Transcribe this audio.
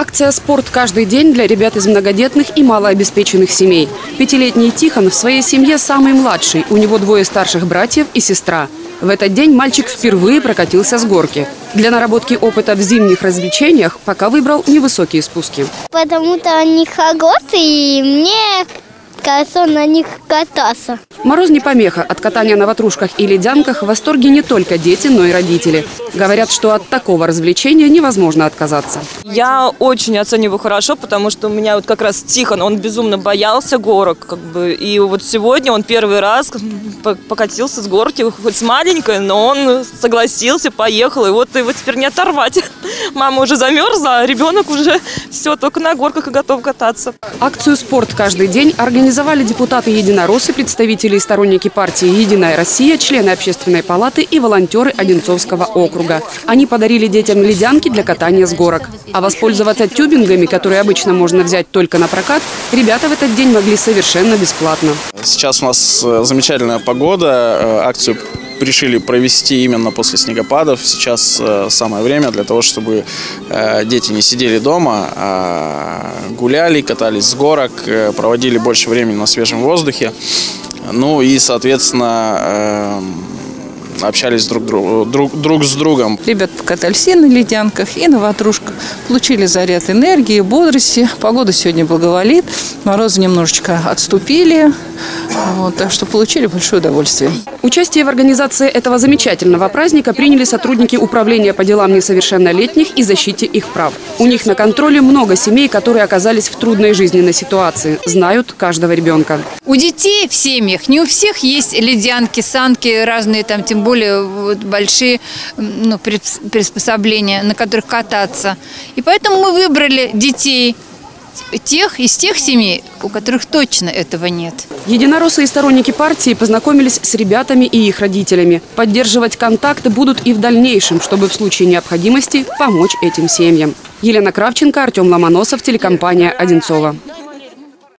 Акция «Спорт каждый день» для ребят из многодетных и малообеспеченных семей. Пятилетний Тихон в своей семье самый младший. У него двое старших братьев и сестра. В этот день мальчик впервые прокатился с горки. Для наработки опыта в зимних развлечениях пока выбрал невысокие спуски. Потому-то они хорошие, и мне кажется, на них кататься. Мороз не помеха. От катания на ватрушках и ледянках в восторге не только дети, но и родители. Говорят, что от такого развлечения невозможно отказаться. Я очень оцениваю хорошо, потому что у меня вот как раз Тихон, он безумно боялся горок, как бы, и вот сегодня он первый раз по- покатился с горки, хоть с маленькой, но он согласился, поехал, и вот его теперь не оторвать. Мама уже замерзла, а ребенок уже все, только на горках и готов кататься. Акцию «Спорт каждый день» организовали депутаты «Единороссы», представители и сторонники партии «Единая Россия», члены общественной палаты и волонтеры Одинцовского округа. Они подарили детям ледянки для катания с горок. А воспользоваться тюбингами, которые обычно можно взять только на прокат, ребята в этот день могли совершенно бесплатно. Сейчас у нас э, замечательная погода. Э, Акцию решили провести именно после снегопадов. Сейчас э, самое время для того, чтобы дети не сидели дома, а гуляли, катались с горок, проводили больше времени на свежем воздухе. Ну и, соответственно, э, общались друг, дру- друг, друг с другом. Ребят покатались и на ледянках, и на ватрушках. Получили заряд энергии, бодрости. Погода сегодня благоволит. Морозы немножечко отступили. Вот, так что получили большое удовольствие. Участие в организации этого замечательного праздника приняли сотрудники Управления по делам несовершеннолетних и защите их прав. У них на контроле много семей, которые оказались в трудной жизненной ситуации, знают каждого ребенка. У детей в семьях не у всех есть ледянки, санки разные, там тем более вот большие ну, прис- приспособления, на которых кататься. И поэтому мы выбрали детей тех из тех семей, у которых точно этого нет. Единороссы и сторонники партии познакомились с ребятами и их родителями. Поддерживать контакты будут и в дальнейшем, чтобы в случае необходимости помочь этим семьям. Елена Кравченко, Артем Ломоносов, телекомпания «Одинцова».